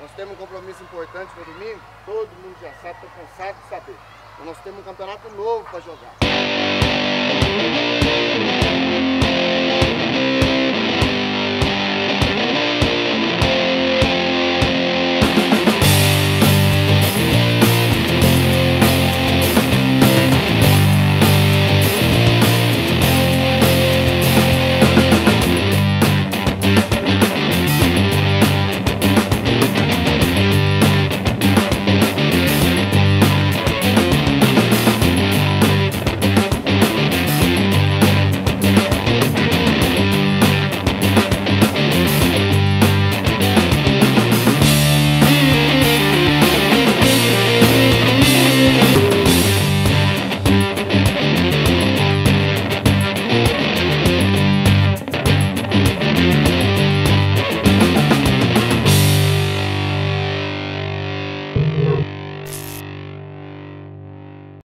Nós temos um compromisso importante para domingo, todo mundo já sabe, estou cansado de saber. Nós temos um campeonato novo para jogar.